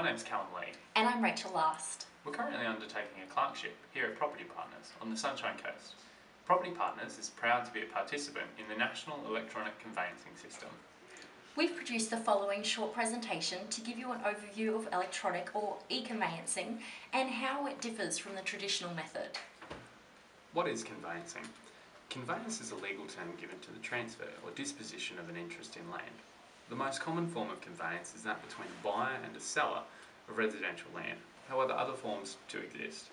My name's Callum Lee. And I'm Rachel Last. We're currently undertaking a clerkship here at Property Partners on the Sunshine Coast. Property Partners is proud to be a participant in the National Electronic Conveyancing System. We've produced the following short presentation to give you an overview of electronic or e-conveyancing and how it differs from the traditional method. What is conveyancing? Conveyance is a legal term given to the transfer or disposition of an interest in land. The most common form of conveyance is that between a buyer and a seller of residential land. However, other forms do exist.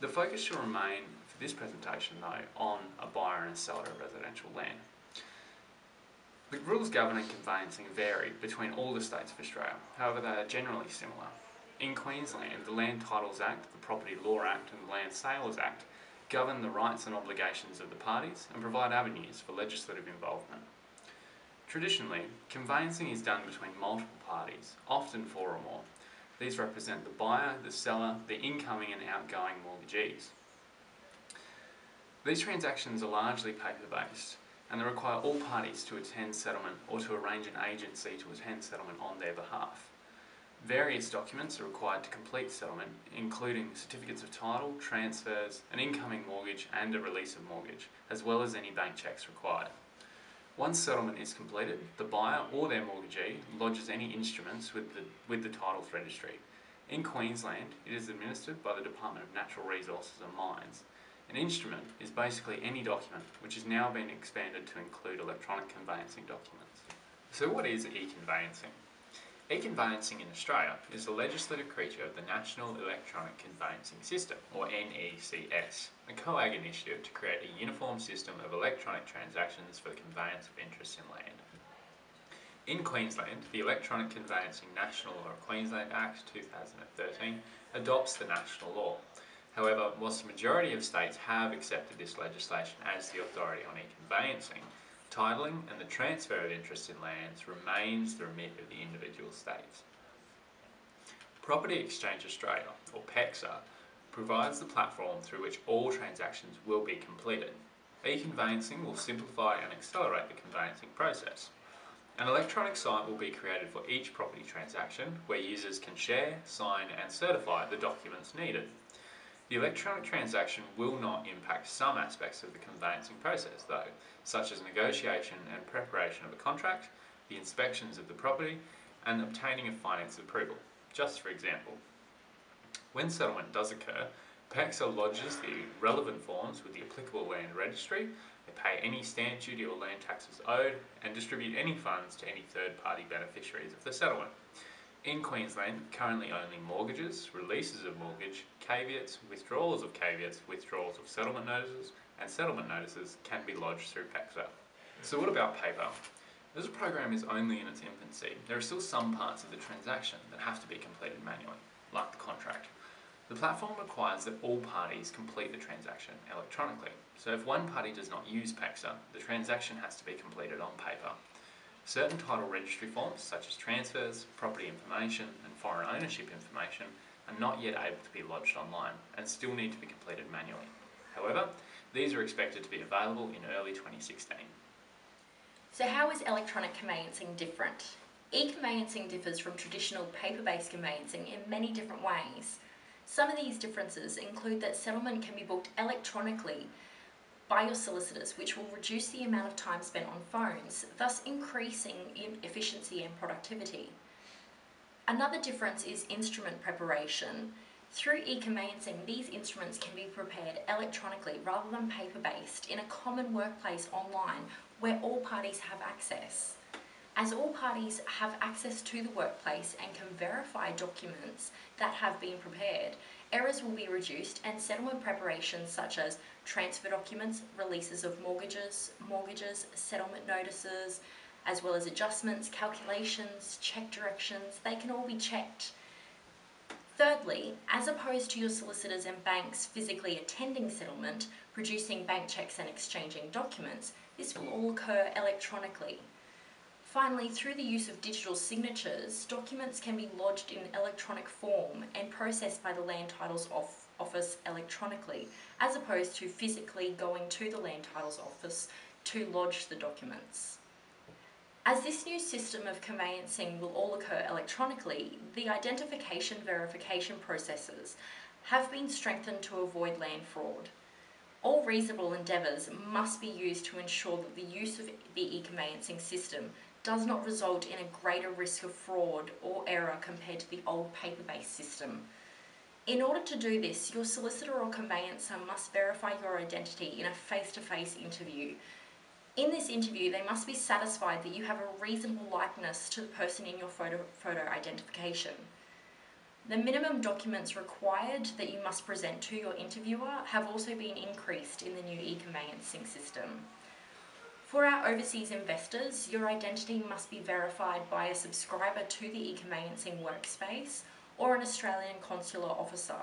The focus shall remain for this presentation though on a buyer and a seller of residential land. The rules governing conveyancing vary between all the states of Australia, however they are generally similar. In Queensland, the Land Titles Act, the Property Law Act and the Land Sales Act govern the rights and obligations of the parties and provide avenues for legislative involvement. Traditionally, conveyancing is done between multiple parties, often four or more. These represent the buyer, the seller, the incoming and outgoing mortgagees. These transactions are largely paper-based and they require all parties to attend settlement or to arrange an agency to attend settlement on their behalf. Various documents are required to complete settlement, including certificates of title, transfers, an incoming mortgage and a release of mortgage, as well as any bank cheques required. Once settlement is completed, the buyer or their mortgagee lodges any instruments with the, with the Titles Registry. In Queensland, it is administered by the Department of Natural Resources and Mines. An instrument is basically any document which has now been expanded to include electronic conveyancing documents. So what is e-conveyancing? E-conveyancing in Australia is a legislative creature of the National Electronic Conveyancing System, or NECS, a COAG initiative to create a uniform system of electronic transactions for the conveyance of interest in land. In Queensland, the Electronic Conveyancing National or Queensland Act 2013 adopts the national law. However, whilst the majority of states have accepted this legislation as the authority on e-conveyancing, Titling and the transfer of interest in lands remains the remit of the individual states. Property Exchange Australia, or PEXA, provides the platform through which all transactions will be completed. E-conveyancing will simplify and accelerate the conveyancing process. An electronic site will be created for each property transaction where users can share, sign and certify the documents needed. The electronic transaction will not impact some aspects of the conveyancing process though, such as negotiation and preparation of a contract, the inspections of the property, and obtaining of finance approval. Just for example, when settlement does occur, PEXA lodges the relevant forms with the applicable land registry, they pay any stamp duty or land taxes owed, and distribute any funds to any third-party beneficiaries of the settlement. In Queensland, currently only mortgages, releases of mortgage, caveats, withdrawals of caveats, withdrawals of settlement notices, and settlement notices can be lodged through PEXA. So what about paper? As the program is only in its infancy, there are still some parts of the transaction that have to be completed manually, like the contract. The platform requires that all parties complete the transaction electronically. So if one party does not use PEXA, the transaction has to be completed on paper. Certain title registry forms, such as transfers, property information and foreign ownership information, are not yet able to be lodged online and still need to be completed manually. However, these are expected to be available in early 2016. So how is electronic conveyancing different? E-conveyancing differs from traditional paper-based conveyancing in many different ways. Some of these differences include that settlement can be booked electronically by your solicitors, which will reduce the amount of time spent on phones, thus increasing efficiency and productivity. Another difference is instrument preparation. Through e-conveyancing, these instruments can be prepared electronically rather than paper-based in a common workplace online where all parties have access. As all parties have access to the workplace and can verify documents that have been prepared, errors will be reduced and settlement preparations such as transfer documents, releases of mortgages, mortgages, settlement notices, as well as adjustments, calculations, check directions, they can all be checked. Thirdly, as opposed to your solicitors and banks physically attending settlement, producing bank checks and exchanging documents, this will all occur electronically. Finally, through the use of digital signatures, documents can be lodged in electronic form and processed by the Land Titles Office electronically, as opposed to physically going to the Land Titles Office to lodge the documents. As this new system of conveyancing will all occur electronically, the identification verification processes have been strengthened to avoid land fraud. All reasonable endeavours must be used to ensure that the use of the e-conveyancing system does not result in a greater risk of fraud or error compared to the old paper-based system. In order to do this, your solicitor or conveyancer must verify your identity in a face-to-face interview in this interview, they must be satisfied that you have a reasonable likeness to the person in your photo, photo identification. The minimum documents required that you must present to your interviewer have also been increased in the new e-conveyancing system. For our overseas investors, your identity must be verified by a subscriber to the e-conveyancing workspace or an Australian consular officer.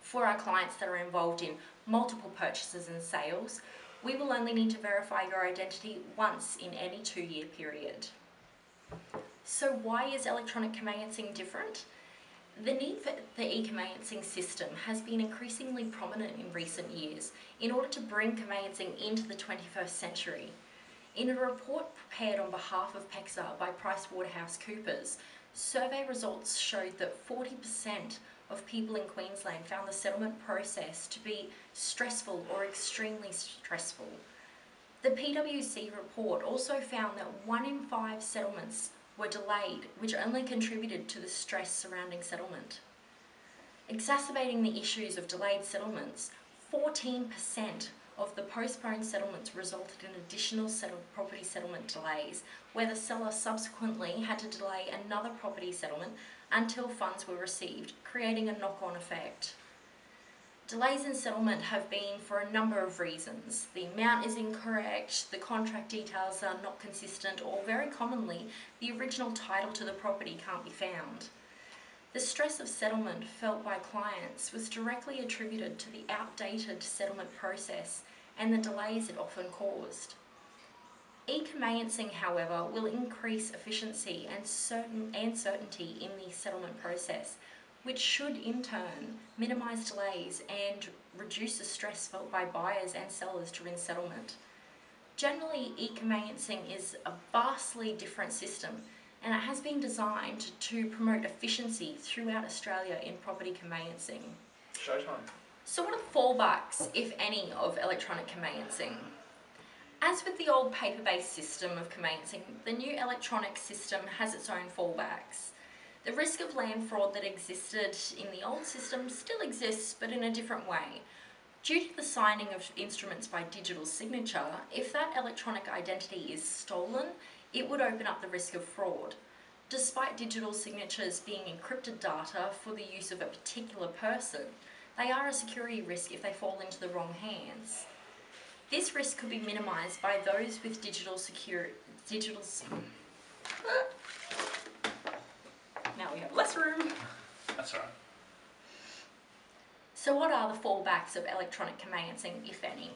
For our clients that are involved in multiple purchases and sales, we will only need to verify your identity once in any two-year period. So why is electronic conveyancing different? The need for the e-conveyancing system has been increasingly prominent in recent years in order to bring conveyancing into the 21st century. In a report prepared on behalf of PEXA by PricewaterhouseCoopers, survey results showed that 40% of people in Queensland found the settlement process to be stressful or extremely stressful. The PwC report also found that one in five settlements were delayed, which only contributed to the stress surrounding settlement. Exacerbating the issues of delayed settlements, 14% of the postponed settlements resulted in additional property settlement delays, where the seller subsequently had to delay another property settlement until funds were received, creating a knock-on effect. Delays in settlement have been for a number of reasons. The amount is incorrect, the contract details are not consistent, or very commonly, the original title to the property can't be found. The stress of settlement felt by clients was directly attributed to the outdated settlement process and the delays it often caused. E-conveyancing, however, will increase efficiency and, certain, and certainty in the settlement process, which should in turn minimise delays and reduce the stress felt by buyers and sellers during settlement. Generally, e-conveyancing is a vastly different system and it has been designed to promote efficiency throughout Australia in property conveyancing. Showtime. So what are the fallbacks, if any, of electronic conveyancing? As with the old paper-based system of conveyancing, the new electronic system has its own fallbacks. The risk of land fraud that existed in the old system still exists, but in a different way. Due to the signing of instruments by digital signature, if that electronic identity is stolen, it would open up the risk of fraud. Despite digital signatures being encrypted data for the use of a particular person, they are a security risk if they fall into the wrong hands. This risk could be minimised by those with digital secure digital. now we have less room. That's right. So what are the fallbacks of electronic conveyancing, if any?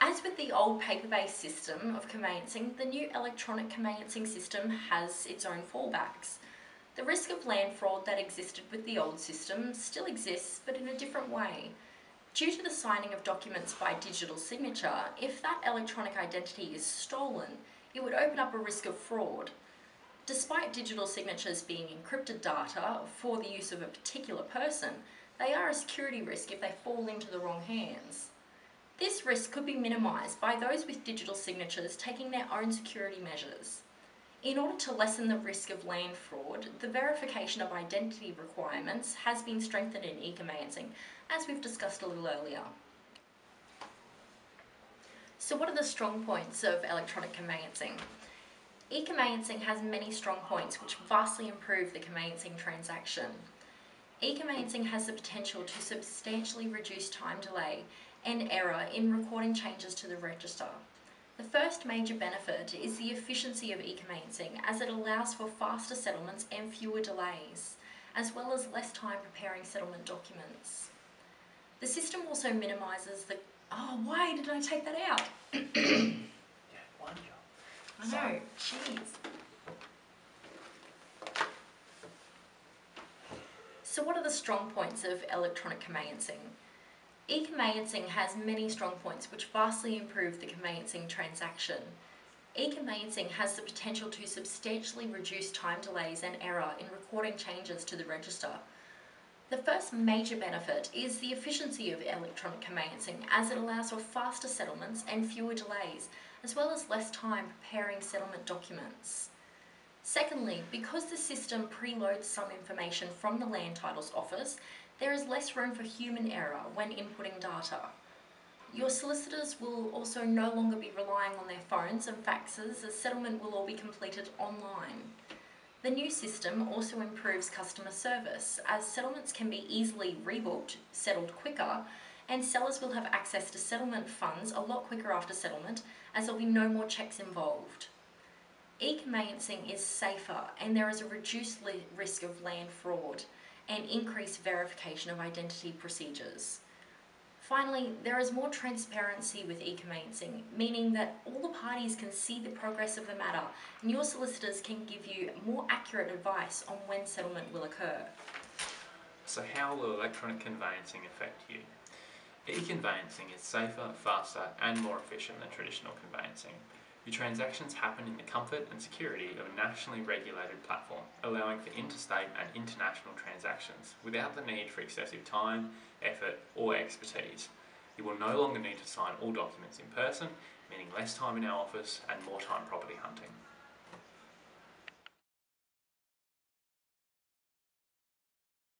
As with the old paper-based system of conveyancing, the new electronic conveyancing system has its own fallbacks. The risk of land fraud that existed with the old system still exists, but in a different way. Due to the signing of documents by digital signature, if that electronic identity is stolen, it would open up a risk of fraud. Despite digital signatures being encrypted data for the use of a particular person, they are a security risk if they fall into the wrong hands. This risk could be minimised by those with digital signatures taking their own security measures. In order to lessen the risk of land fraud, the verification of identity requirements has been strengthened in e-conveyancing, as we've discussed a little earlier. So what are the strong points of electronic conveyancing? E-conveyancing has many strong points which vastly improve the conveyancing transaction. E-conveyancing has the potential to substantially reduce time delay and error in recording changes to the register. The first major benefit is the efficiency of e-conveyancing as it allows for faster settlements and fewer delays, as well as less time preparing settlement documents. The system also minimises the... Oh, why did I take that out? I know, jeez. So what are the strong points of electronic conveyancing? E-conveyancing has many strong points which vastly improve the conveyancing transaction. E-conveyancing has the potential to substantially reduce time delays and error in recording changes to the register. The first major benefit is the efficiency of electronic conveyancing as it allows for faster settlements and fewer delays, as well as less time preparing settlement documents. Secondly, because the system preloads some information from the Land Titles Office, there is less room for human error when inputting data. Your solicitors will also no longer be relying on their phones and faxes as settlement will all be completed online. The new system also improves customer service as settlements can be easily rebooked, settled quicker, and sellers will have access to settlement funds a lot quicker after settlement as there'll be no more checks involved. E-conveyancing is safer and there is a reduced risk of land fraud and increased verification of identity procedures. Finally, there is more transparency with e-conveyancing, meaning that all the parties can see the progress of the matter and your solicitors can give you more accurate advice on when settlement will occur. So how will electronic conveyancing affect you? E-conveyancing is safer, faster and more efficient than traditional conveyancing. Your transactions happen in the comfort and security of a nationally regulated platform, allowing for interstate and international transactions without the need for excessive time, effort or expertise. You will no longer need to sign all documents in person, meaning less time in our office and more time property hunting.